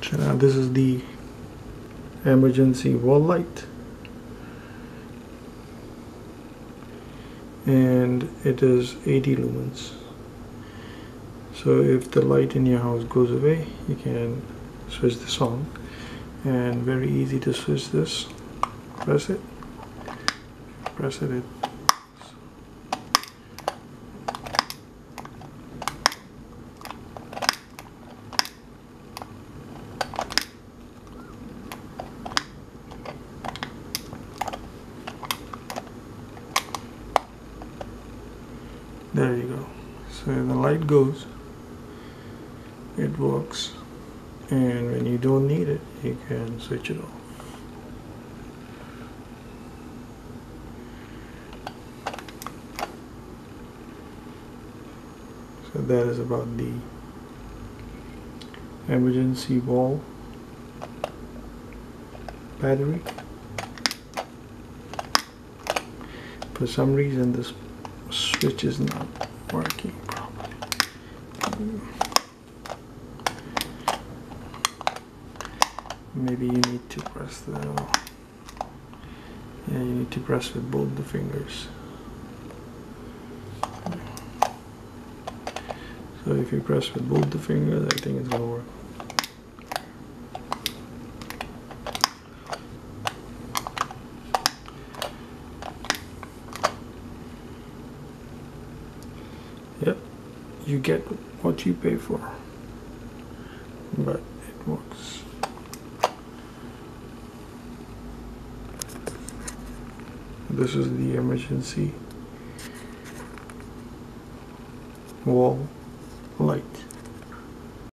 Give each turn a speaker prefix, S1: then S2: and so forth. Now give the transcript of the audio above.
S1: This is the emergency wall light. And it is 80 lumens. So if the light in your house goes away, you can switch this on. And very easy to switch this. Press it. Press it. it there you go. So the light goes it works and when you don't need it you can switch it off. So that is about the emergency wall battery. For some reason this switch is not working properly. Hmm. Maybe you need to press the yeah you need to press with both the fingers. So if you press with both the fingers I think it's gonna work. Yep, you get what you pay for. But it works. This is the emergency wall light.